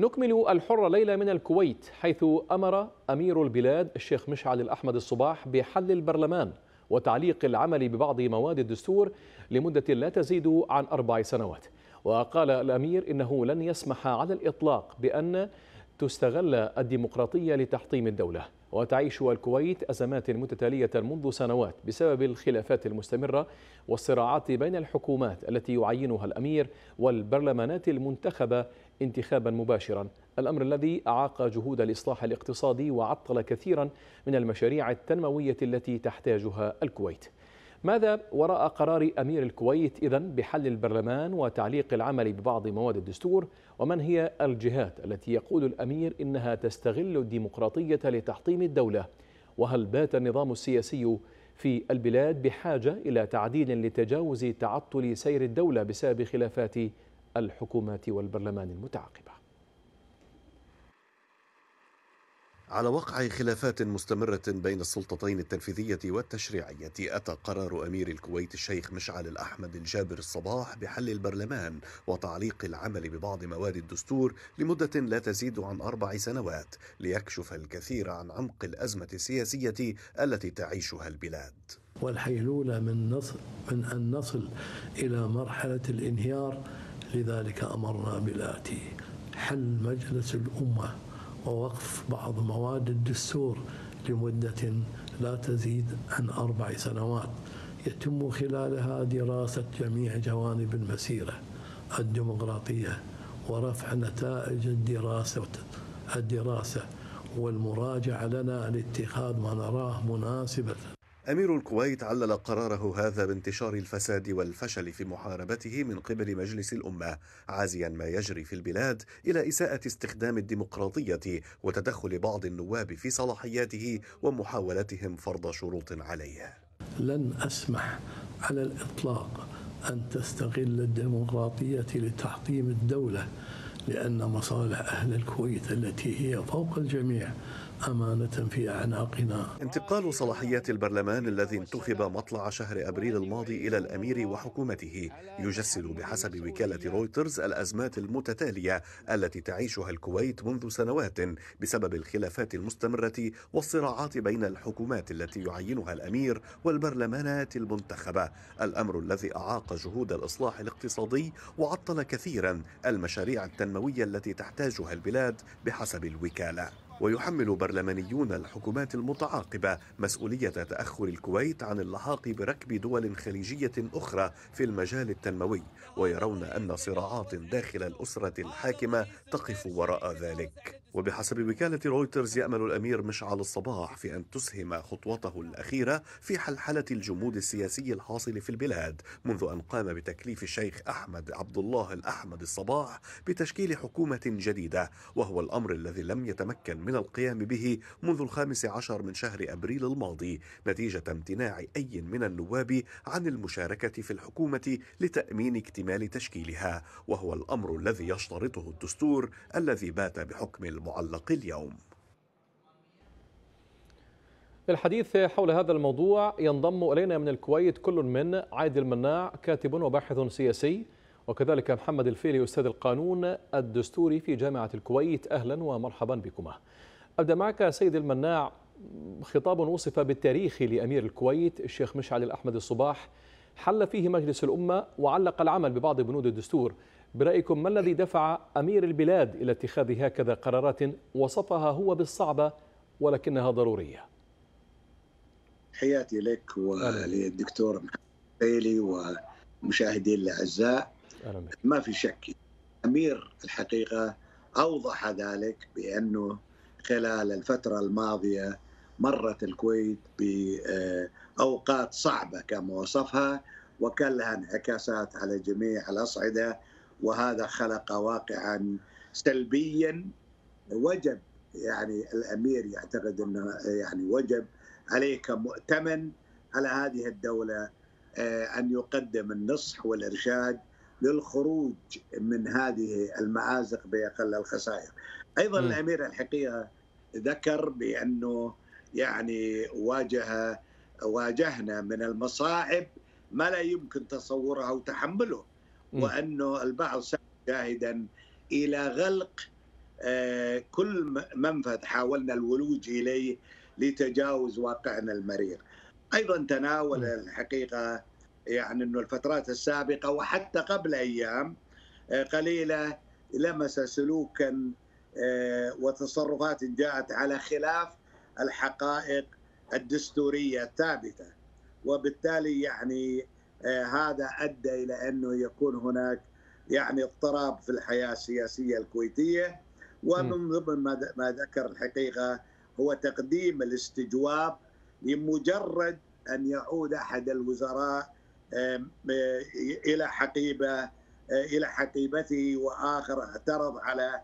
نكمل الحرة ليلة من الكويت حيث أمر أمير البلاد الشيخ مشعل الأحمد الصباح بحل البرلمان وتعليق العمل ببعض مواد الدستور لمدة لا تزيد عن أربع سنوات. وقال الأمير إنه لن يسمح على الإطلاق بأن تستغل الديمقراطية لتحطيم الدولة. وتعيش الكويت أزمات متتالية منذ سنوات بسبب الخلافات المستمرة والصراعات بين الحكومات التي يعينها الأمير والبرلمانات المنتخبة انتخابا مباشرا. الأمر الذي أعاق جهود الإصلاح الاقتصادي وعطل كثيرا من المشاريع التنموية التي تحتاجها الكويت. ماذا وراء قرار أمير الكويت إذن بحل البرلمان وتعليق العمل ببعض مواد الدستور؟ ومن هي الجهات التي يقول الأمير إنها تستغل الديمقراطية لتحطيم الدولة؟ وهل بات النظام السياسي في البلاد بحاجة إلى تعديل لتجاوز تعطل سير الدولة بسبب خلافات الحكومات والبرلمان المتعاقبة. على وقع خلافات مستمرة بين السلطتين التنفيذية والتشريعية أتى قرار أمير الكويت الشيخ مشعل الأحمد الجابر الصباح بحل البرلمان وتعليق العمل ببعض مواد الدستور لمدة لا تزيد عن أربع سنوات ليكشف الكثير عن عمق الأزمة السياسية التي تعيشها البلاد. والحيلولة من, نصل من أن نصل إلى مرحلة الانهيار لذلك أمرنا بالآتي حل مجلس الأمة ووقف بعض مواد الدستور لمدة لا تزيد عن أربع سنوات. يتم خلالها دراسة جميع جوانب المسيرة الديمقراطية ورفع نتائج الدراسة الدراسة والمراجعة لنا لاتخاذ ما نراه مناسبا أمير الكويت علل قراره هذا بانتشار الفساد والفشل في محاربته من قبل مجلس الأمة عازيا ما يجري في البلاد إلى إساءة استخدام الديمقراطية وتدخل بعض النواب في صلاحياته ومحاولتهم فرض شروط عليه. لن أسمح على الإطلاق أن تستغل الديمقراطية لتحطيم الدولة لأن مصالح أهل الكويت التي هي فوق الجميع أمانة في أعناقنا. انتقال صلاحيات البرلمان الذي انتخب مطلع شهر أبريل الماضي إلى الأمير وحكومته يجسد بحسب وكالة رويترز الأزمات المتتالية التي تعيشها الكويت منذ سنوات بسبب الخلافات المستمرة والصراعات بين الحكومات التي يعينها الأمير والبرلمانات المنتخبة. الأمر الذي أعاق جهود الإصلاح الاقتصادي وعطل كثيرا المشاريع التنموية التي تحتاجها البلاد بحسب الوكالة. ويحمل برلمانيون الحكومات المتعاقبة مسؤولية تأخر الكويت عن اللحاق بركب دول خليجية أخرى في المجال التنموي ويرون أن صراعات داخل الأسرة الحاكمة تقف وراء ذلك. وبحسب وكالة رويترز يأمل الأمير مشعل الصباح في أن تسهم خطوته الأخيرة في حلحلة الجمود السياسي الحاصل في البلاد منذ أن قام بتكليف الشيخ أحمد عبد الله الأحمد الصباح بتشكيل حكومة جديدة وهو الأمر الذي لم يتمكن من القيام به منذ الخامس عشر من شهر أبريل الماضي نتيجة امتناع أي من النواب عن المشاركة في الحكومة لتأمين اكتمال تشكيلها وهو الأمر الذي يشترطه الدستور الذي بات بحكم المعلق اليوم. للحديث حول هذا الموضوع ينضم إلينا من الكويت كل من عادل مناع كاتب وباحث سياسي وكذلك محمد الفيلي أستاذ القانون الدستوري في جامعة الكويت. أهلا ومرحبا بكما. أبدأ معك سيد المناع. خطاب وصف بالتاريخي لأمير الكويت الشيخ مشعل الأحمد الصباح. حل فيه مجلس الأمة وعلق العمل ببعض بنود الدستور. برأيكم ما الذي دفع أمير البلاد إلى اتخاذ هكذا قرارات وصفها هو بالصعبة ولكنها ضرورية؟ حياتي لك وللدكتور محمد بيلي ومشاهدين الأعزاء. ما في شك أمير الحقيقة أوضح ذلك بأنه خلال الفترة الماضية مرت الكويت بأوقات صعبة كما وصفها وكان لها انعكاسات على جميع الأصعدة وهذا خلق واقعا سلبيا وجب يعني الأمير يعتقد إنه يعني وجب عليه كمؤتمن على هذه الدولة أن يقدم النصح والإرشاد للخروج من هذه المآزق بأقل الخسائر أيضا م. الأمير الحقيقة ذكر بأنه يعني واجه واجهنا من المصاعب ما لا يمكن تصورها وتحمله. وأنه البعض جاهدا إلى غلق كل منفذ حاولنا الولوج إليه لتجاوز واقعنا المرير. أيضا تناول الحقيقة يعني إنه الفترات السابقة وحتى قبل أيام قليلة لمس سلوكا وتصرفات جاءت على خلاف الحقائق الدستورية الثابتة. وبالتالي يعني هذا أدى إلى أنه يكون هناك يعني اضطراب في الحياة السياسية الكويتية ومن ضمن ما ذكر الحقيقة هو تقديم الاستجواب لمجرد أن يعود أحد الوزراء إلى حقيبة إلى حقيبته وآخر اعترض على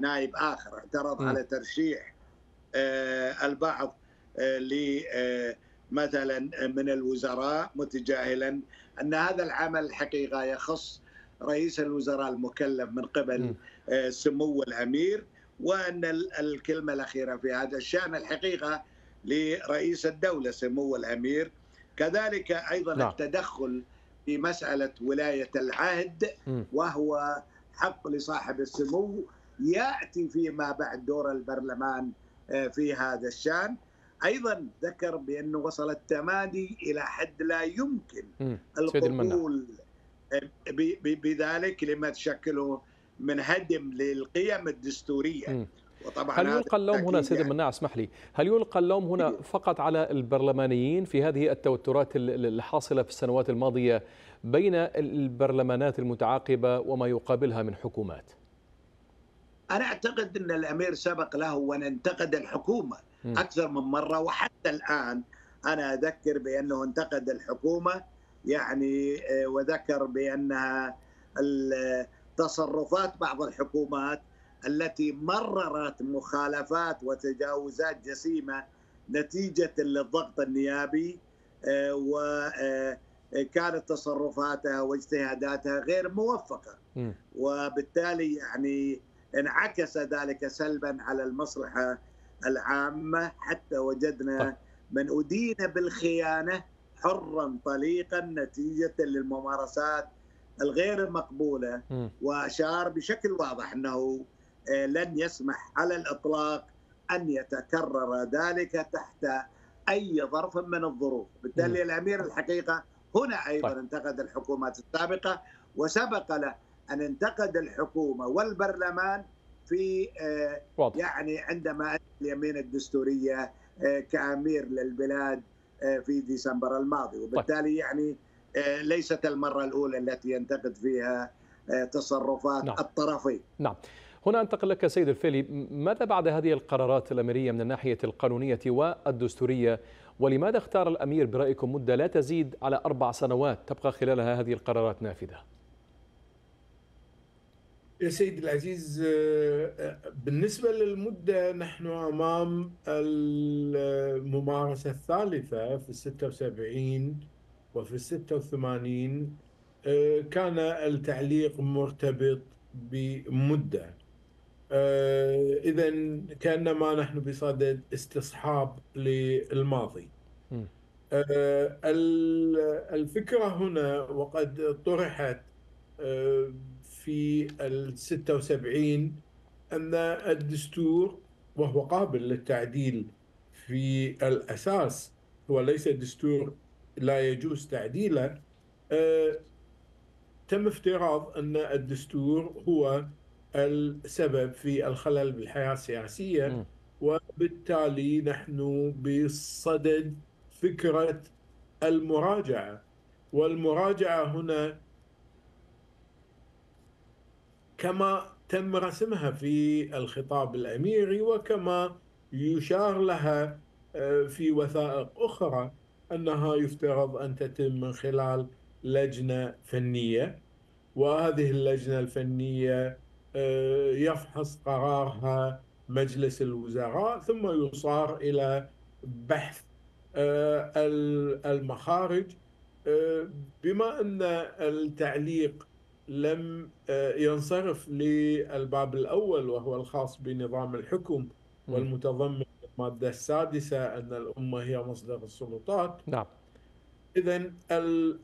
نائب آخر اعترض م. على ترشيح البعض ل مثلا من الوزراء متجاهلا أن هذا العمل الحقيقة يخص رئيس الوزراء المكلف من قبل سمو الأمير وأن الكلمة الأخيرة في هذا الشأن الحقيقة لرئيس الدولة سمو الأمير. كذلك أيضا نعم. التدخل في مسألة ولاية العهد وهو حق لصاحب السمو يأتي فيما بعد دور البرلمان في هذا الشأن. أيضا ذكر بأنه وصل التمادي إلى حد لا يمكن القبول بذلك لما تشكله من هدم للقيم الدستورية. م. وطبعا هل يلقى اللوم هنا سيد يعني. المناع؟ اسمح لي. هل يلقى اللوم هنا فقط على البرلمانيين في هذه التوترات الحاصلة في السنوات الماضية بين البرلمانات المتعاقبة وما يقابلها من حكومات؟ أنا أعتقد أن الأمير سبق له وأن انتقد الحكومة. أكثر من مرة وحتى الآن أنا أذكر بأنه انتقد الحكومة يعني وذكر بأنها تصرفات بعض الحكومات التي مررت مخالفات وتجاوزات جسيمة نتيجة للضغط النيابي وكانت تصرفاتها واجتهاداتها غير موفقة. وبالتالي يعني انعكس ذلك سلبا على المصلحة العامة حتى وجدنا من أدين بالخيانة حرا طليقا نتيجة للممارسات الغير مقبولة. وأشار بشكل واضح أنه لن يسمح على الإطلاق أن يتكرر ذلك تحت أي ظرف من الظروف، بالتالي الأمير الحقيقة هنا أيضا طيب. انتقد الحكومات السابقة وسبق له أن انتقد الحكومة والبرلمان في واضح. يعني عندما اليمين الدستورية كأمير للبلاد في ديسمبر الماضي وبالتالي طيب. يعني ليست المرة الأولى التي ينتقد فيها تصرفات نعم. الطرفين نعم هنا أنتقل لك سيد الفيلي ماذا بعد هذه القرارات الأميرية من الناحية القانونية والدستورية ولماذا اختار الأمير برأيكم مدة لا تزيد على أربع سنوات تبقى خلالها هذه القرارات نافذة؟ يا سيدي العزيز بالنسبة للمدة نحن أمام الممارسة الثالثة في ال 76 وفي ال 86 كان التعليق مرتبط بمدة. اذا كأنما نحن بصدد استصحاب للماضي. الفكرة هنا وقد طرحت في ال 76 أن الدستور وهو قابل للتعديل في الأساس هو ليس دستور لا يجوز تعديله تم افتراض أن الدستور هو السبب في الخلل بالحياة السياسية م. وبالتالي نحن بصدد فكرة المراجعة والمراجعة هنا كما تم رسمها في الخطاب الاميري وكما يشار لها في وثائق أخرى أنها يفترض أن تتم من خلال لجنة فنية. وهذه اللجنة الفنية يفحص قرارها مجلس الوزراء ثم يصار إلى بحث المخارج بما أن التعليق لم ينصرف للباب الأول وهو الخاص بنظام الحكم والمتضمن الماده السادسة أن الأمة هي مصدر السلطات. نعم. اذا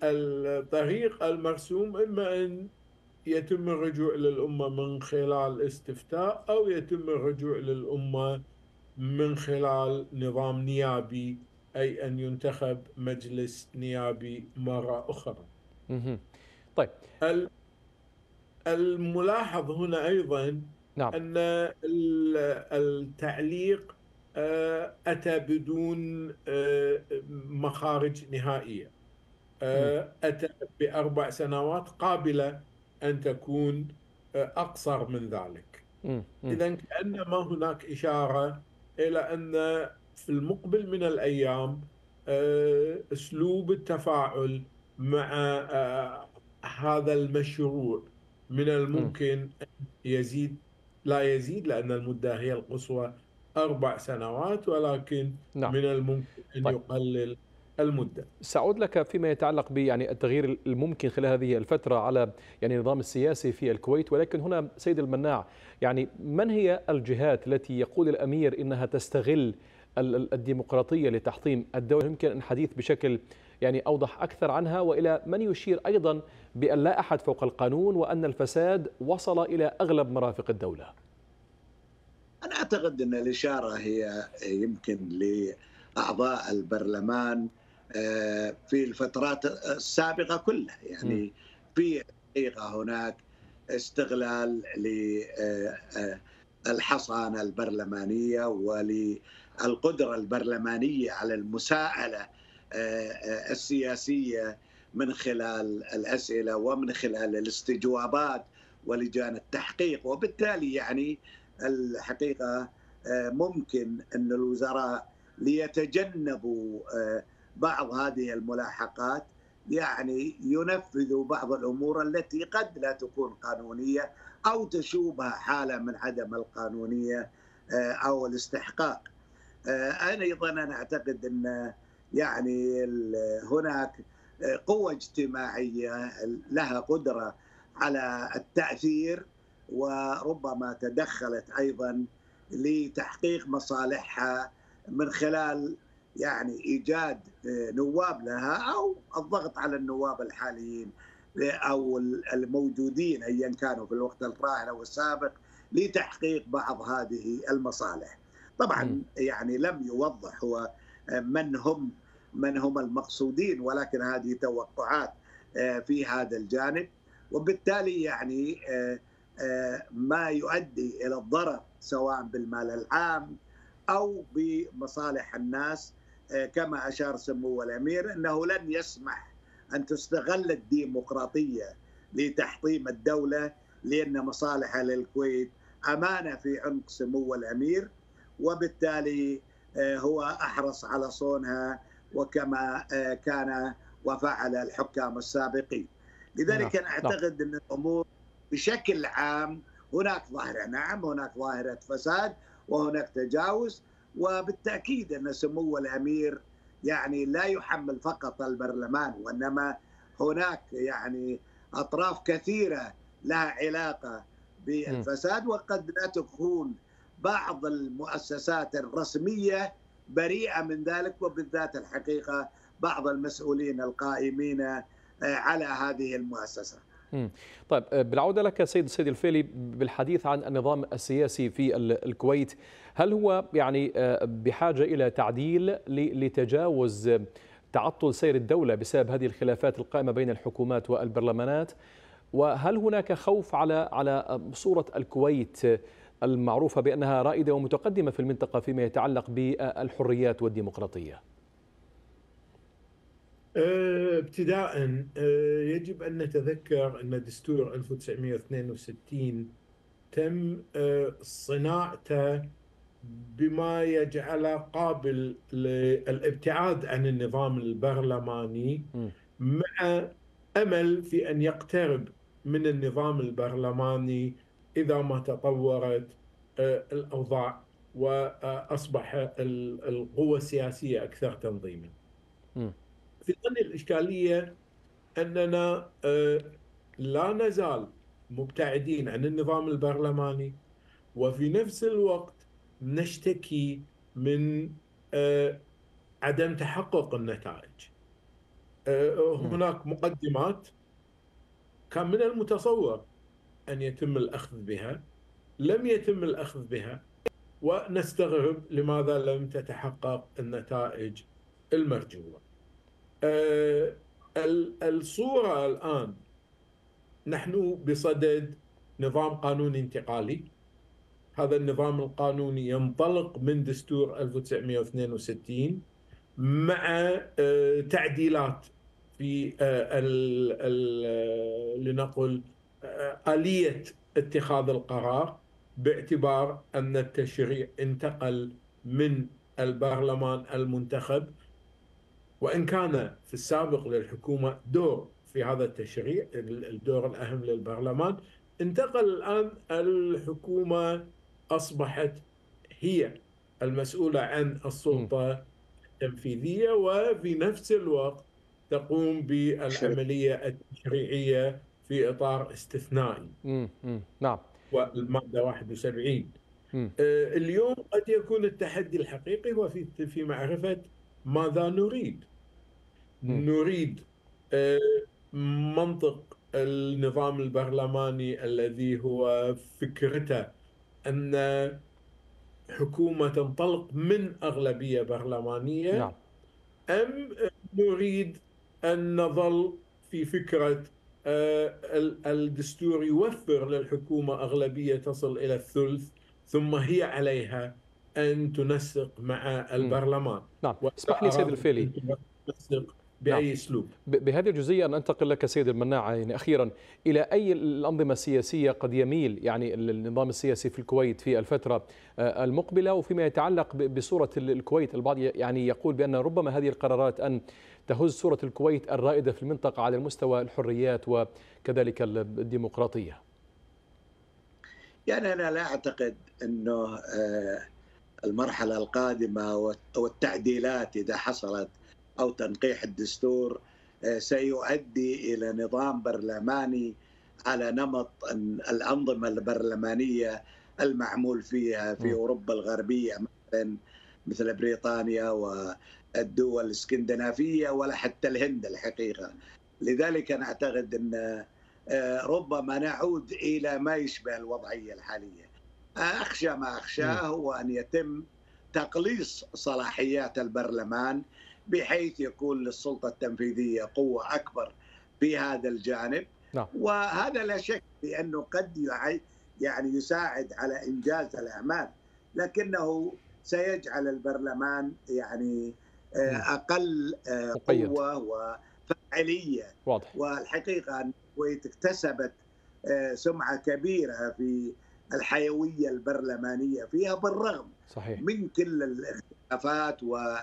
الطريق المرسوم إما أن يتم الرجوع للأمة من خلال استفتاء أو يتم الرجوع للأمة من خلال نظام نيابي أي أن ينتخب مجلس نيابي مرة أخرى. طيب. الملاحظ هنا أيضا نعم. أن التعليق آه، أتى بدون آه، مخارج نهائية. آه، أتى بأربع سنوات قابلة أن تكون أقصر من ذلك. إذا كأنما هناك إشارة إلى أن في المقبل من الأيام أسلوب التفاعل مع هذا المشروع من الممكن يزيد لا يزيد لأن المدة هي القصوى أربع سنوات ولكن نعم. من الممكن أن طيب. يقلل المدة سأعود لك فيما يتعلق ب يعني التغيير الممكن خلال هذه الفترة على يعني النظام السياسي في الكويت ولكن هنا سيد المناع يعني من هي الجهات التي يقول الأمير إنها تستغل الديمقراطية لتحطيم الدولة يمكن الحديث بشكل يعني أوضح أكثر عنها وإلى من يشير أيضا بأن لا أحد فوق القانون وأن الفساد وصل إلى أغلب مرافق الدولة. أنا أعتقد أن الإشارة هي يمكن لأعضاء البرلمان آه، في الفترات السابقة كلها. يعني في حقيقة هناك استغلال للحصانة آه، البرلمانية وللقدرة البرلمانية على المساءلة آه، السياسية من خلال الأسئلة ومن خلال الاستجوابات ولجان التحقيق وبالتالي يعني الحقيقة آه، ممكن أن الوزراء ليتجنبوا آه، بعض هذه الملاحقات يعني ينفذوا بعض الأمور التي قد لا تكون قانونية أو تشوبها حالة من عدم القانونية آه، أو الاستحقاق. أنا أيضا أنا أعتقد أن يعني هناك قوة اجتماعية لها قدرة على التأثير وربما تدخلت أيضا لتحقيق مصالحها من خلال يعني إيجاد آه، نواب لها أو الضغط على النواب الحاليين أو الموجودين ايا كانوا في الوقت الراهن أو السابق لتحقيق بعض هذه المصالح. طبعا يعني لم يوضح هو من هم من هم المقصودين ولكن هذه توقعات آه، في هذا الجانب. وبالتالي يعني ما يؤدي إلى الضرر سواء بالمال العام أو بمصالح الناس آه، كما أشار سمو الأمير إنه لن يسمح أن تستغل الديمقراطية لتحطيم الدولة لأن مصالح للكويت أمانة في عنق سمو الأمير. وبالتالي آه، هو أحرص على صونها وكما آه، كان وفعل الحكام السابقين. لذلك نعم. أنا أعتقد أن الأمور بشكل عام هناك ظاهرة نعم هناك ظاهرة فساد وهناك تجاوز وبالتأكيد أن سمو الأمير يعني لا يحمل فقط البرلمان وإنما هناك يعني أطراف كثيرة لها علاقة بالفساد وقد لا تكون بعض المؤسسات الرسمية بريئة من ذلك وبالذات الحقيقة بعض المسؤولين القائمين آه، على هذه المؤسسة. طيب آه، بالعودة لك سيد السيد الفيلي بالحديث عن النظام السياسي في الكويت هل هو يعني آه، بحاجة إلى تعديل لتجاوز تعطل سير الدولة بسبب هذه الخلافات القائمة بين الحكومات والبرلمانات؟ وهل هناك خوف على على صورة الكويت المعروفة بأنها رائدة ومتقدمة في المنطقة فيما يتعلق بالحريات والديمقراطية؟ آه، ابتداء آه، يجب أن نتذكر أن دستور 1962 تم آه، صناعته بما يجعله قابل للابتعاد عن النظام البرلماني مع أمل في أن يقترب من النظام البرلماني إذا ما تطورت الأوضاع وأصبح القوى السياسية أكثر تنظيما. في ظن الإشكالية أننا آه، لا نزال مبتعدين عن النظام البرلماني وفي نفس الوقت نشتكي من آه، عدم تحقق النتائج. آه، هناك مقدمات كان من المتصور أن يتم الأخذ بها. لم يتم الأخذ بها. ونستغرب لماذا لم تتحقق النتائج المرجوة. آه، الصورة الآن نحن بصدد نظام قانوني انتقالي. هذا النظام القانوني ينطلق من دستور 1962 مع آه، تعديلات في آه، لنقل آلية اتخاذ القرار باعتبار أن التشريع انتقل من البرلمان المنتخب وإن كان في السابق للحكومة دور في هذا التشريع الدور الأهم للبرلمان انتقل الآن الحكومة أصبحت هي المسؤولة عن السلطة التنفيذية وفي نفس الوقت تقوم بالعملية التشريعية في إطار استثنائي. نعم. والمادة 71 آه اليوم قد يكون التحدي الحقيقي هو في في معرفة ماذا نريد. نريد آه منطق النظام البرلماني الذي هو فكرته أن حكومة تنطلق من أغلبية برلمانية. نعم. أم نريد أن نظل في فكرة الدستور يوفر للحكومة أغلبية تصل إلى الثلث ثم هي عليها أن تنسق مع البرلمان. نعم. اسمح لي سيد الفيلي. تنسق بأي نعم. اسلوب بهذه الجزئية أن أنتقل لك سيد المناع يعني أخيرا إلى أي الأنظمة السياسية قد يميل يعني النظام السياسي في الكويت في الفترة آه، المقبلة وفيما يتعلق بصورة الكويت. البعض يعني يقول بأن ربما هذه القرارات أن تهز صورة الكويت الرائدة في المنطقة على المستوى الحريات وكذلك الديمقراطية. يعني أنا لا أعتقد أنه آه، المرحلة القادمة والتعديلات إذا حصلت أو تنقيح الدستور آه، سيؤدي إلى نظام برلماني على نمط الأنظمة البرلمانية المعمول فيها في أوروبا الغربية مثلا مثل بريطانيا والدول الإسكندنافية ولا حتى الهند الحقيقة. لذلك أنا أعتقد أن آه، ربما نعود إلى ما يشبه الوضعية الحالية. أخشى ما أخشاه هو أن يتم تقليص صلاحيات البرلمان بحيث يكون للسلطة التنفيذية قوة أكبر في هذا الجانب نعم. وهذا لا شك بأنه قد يعني يساعد على إنجاز الأعمال لكنه سيجعل البرلمان يعني آه، نعم. أقل آه، قوة وفاعلية واضح. والحقيقة الكويت اكتسبت آه، سمعة كبيرة في الحيوية البرلمانية فيها بالرغم صحيح. من كل الاختلافات و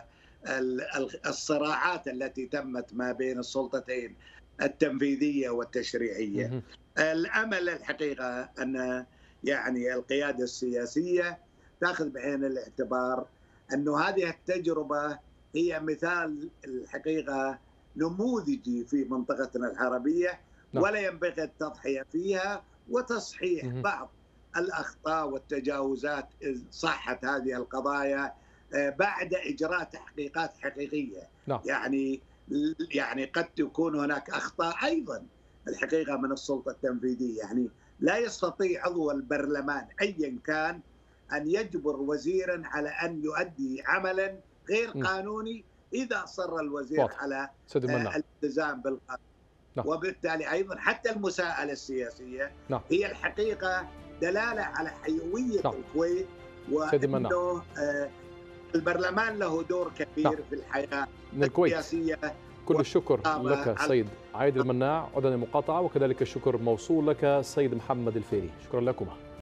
الصراعات التي تمت ما بين السلطتين التنفيذية والتشريعية. الأمل الحقيقة أن يعني القيادة السياسية تأخذ بعين الاعتبار انه هذه التجربة هي مثال الحقيقة نموذجي في منطقتنا العربية نعم. ولا ينبغي التضحية فيها وتصحيح بعض الأخطاء والتجاوزات صحت هذه القضايا بعد إجراء تحقيقات حقيقية نعم. يعني يعني قد تكون هناك أخطاء أيضا الحقيقة من السلطة التنفيذية يعني لا يستطيع عضو البرلمان ايا كان أن يجبر وزيرا على أن يؤدي عملا غير قانوني إذا أصر الوزير واضح. على آه، الالتزام بالقانون نعم. وبالتالي أيضا حتى المساءلة السياسية نعم. هي الحقيقة دلالة على حيوية نعم. الكويت وأنه البرلمان له دور كبير نعم. في الحياة من الكويت. السياسية كل الشكر لك سيد عايد المناع عدن المقاطعة وكذلك الشكر موصول لك سيد محمد الفيري شكرا لكما